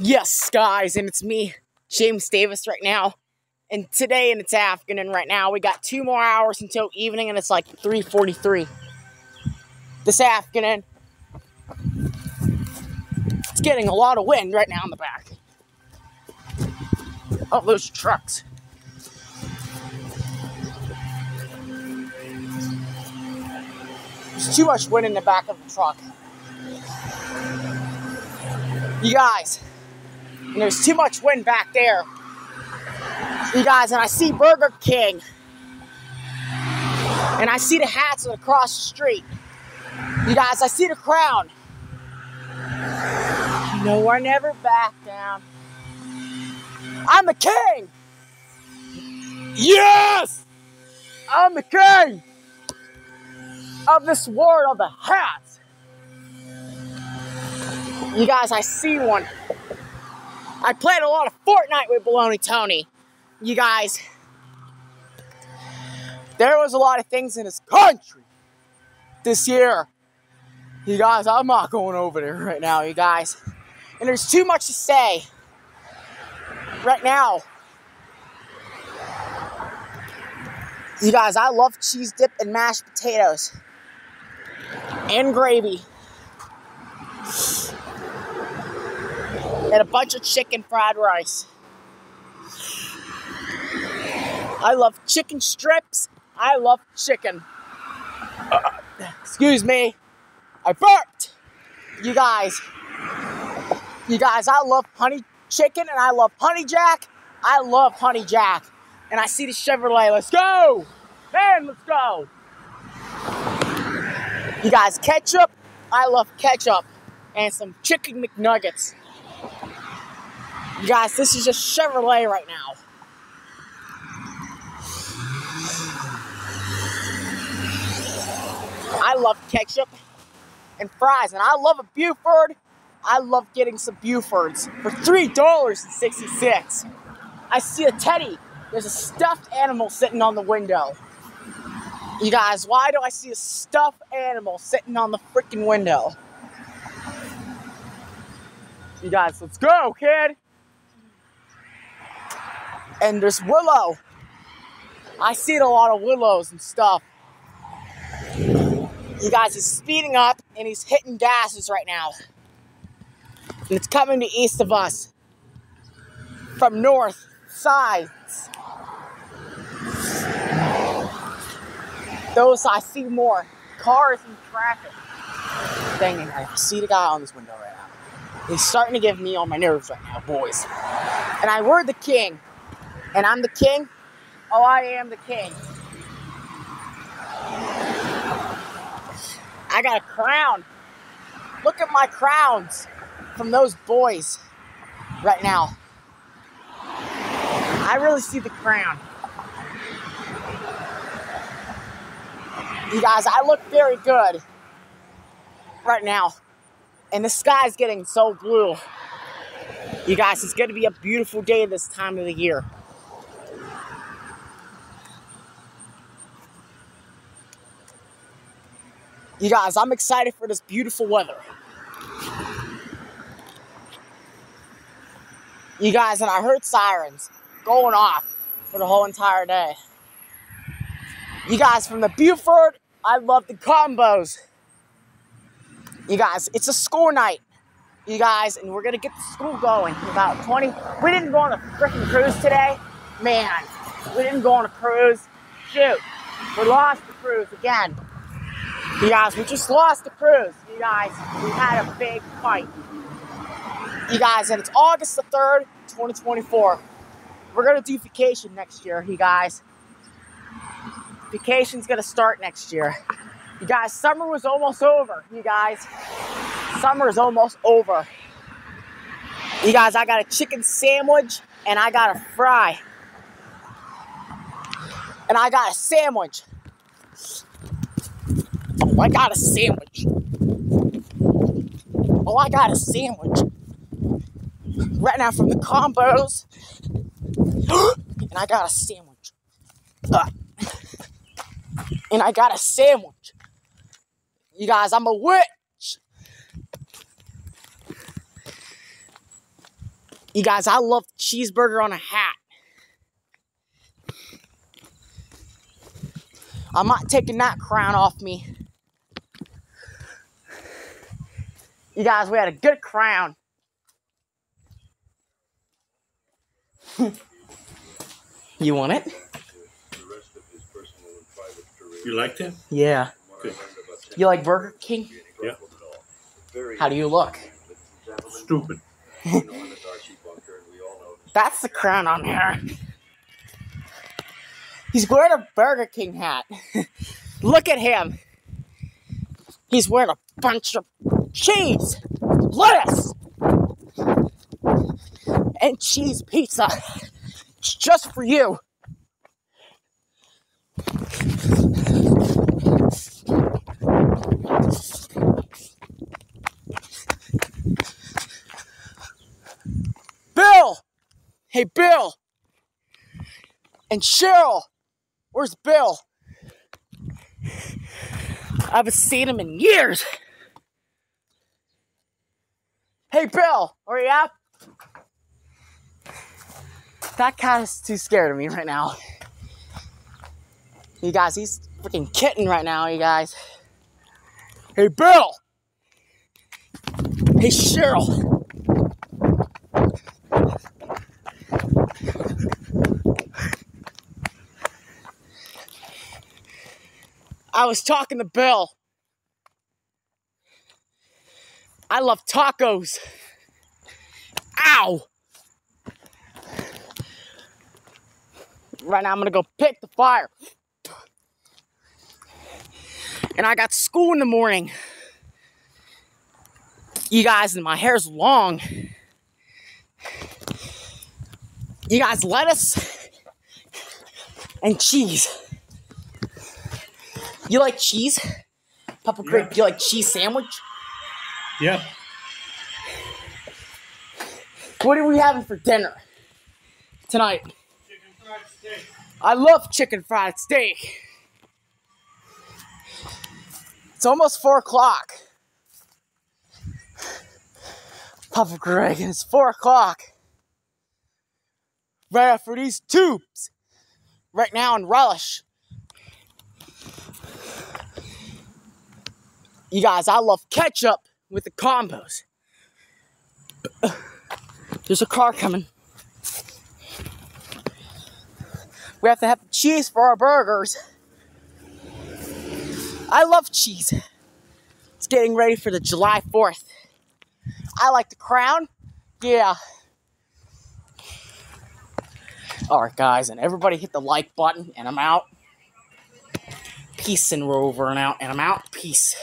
Yes, guys, and it's me, James Davis, right now. And today, and it's afternoon right now. We got two more hours until evening, and it's like 3:43 this afternoon. It's getting a lot of wind right now in the back. Oh, those trucks. There's too much wind in the back of the truck. You guys, and there's too much wind back there. You guys, and I see Burger King. And I see the hats across the street. You guys, I see the crown. No, I never back down. I'm the king! Yes! I'm the king of this world of the hats. You guys, I see one. I played a lot of Fortnite with Baloney Tony. You guys, there was a lot of things in this country this year. You guys, I'm not going over there right now, you guys. And there's too much to say right now. You guys, I love cheese dip and mashed potatoes and gravy. And a bunch of chicken fried rice. I love chicken strips. I love chicken. Uh, excuse me. I burped. You guys. You guys, I love honey chicken and I love honey jack. I love honey jack. And I see the Chevrolet. Let's go. Man, let's go. You guys, ketchup. I love ketchup. And some chicken McNuggets. Guys, this is just Chevrolet right now. I love ketchup and fries, and I love a Buford. I love getting some Bufords for $3.66. I see a teddy. There's a stuffed animal sitting on the window. You guys, why do I see a stuffed animal sitting on the freaking window? You guys, let's go, kid. And there's Willow. I see a lot of willows and stuff. You guys, he's speeding up and he's hitting gases right now. And it's coming to east of us. From north sides. Those I see more. Cars and traffic. Dang it, I see the guy on this window right now. He's starting to give me on my nerves right now, boys. And I were the king. And I'm the king. Oh, I am the king. I got a crown. Look at my crowns from those boys right now. I really see the crown. You guys, I look very good right now. And the sky's getting so blue. You guys, it's going to be a beautiful day this time of the year. You guys, I'm excited for this beautiful weather. You guys, and I heard sirens going off for the whole entire day. You guys, from the Buford, I love the combos. You guys, it's a school night. You guys, and we're gonna get the school going in about 20. We didn't go on a freaking cruise today. Man, we didn't go on a cruise. Shoot, we lost the cruise again. You guys, we just lost the cruise. You guys, we had a big fight. You guys, and it's August the 3rd, 2024. We're gonna do vacation next year, you guys. Vacation's gonna start next year. You guys, summer was almost over, you guys. Summer is almost over. You guys, I got a chicken sandwich and I got a fry. And I got a sandwich. Oh, I got a sandwich. Oh, I got a sandwich. Right now from the combos. and I got a sandwich. Uh, and I got a sandwich. You guys, I'm a witch. You guys, I love cheeseburger on a hat. I'm not taking that crown off me. You guys, we had a good crown. you want it? You liked it? Yeah. Good. You like Burger King? Yeah. How do you look? Stupid. That's the crown on here. He's wearing a Burger King hat. Look at him. He's wearing a bunch of cheese, lettuce, and cheese pizza. It's just for you. Bill! Hey, Bill! And Cheryl! Where's Bill? I haven't seen him in years. Hey, Bill, where you at? That cat is too scared of me right now. You guys, he's freaking kitten right now, you guys. Hey, Bill! Hey, Cheryl! I was talking to Bill. I love tacos. Ow! Right now, I'm gonna go pick the fire. And I got school in the morning. You guys, and my hair's long. You guys, lettuce and cheese. You like cheese? Papa Greg, Yeah. you like cheese sandwich? Yeah. What are we having for dinner tonight? Chicken fried steak. I love chicken fried steak. It's almost four o'clock. Papa Greg, it's four o'clock. Right after these tubes. Right now in Relish. You guys, I love ketchup with the combos. There's a car coming. We have to have cheese for our burgers. I love cheese. It's getting ready for the July 4th. I like the crown. Yeah. Alright, guys, and everybody hit the like button, and I'm out. Peace, and we're over and out, and I'm out. Peace.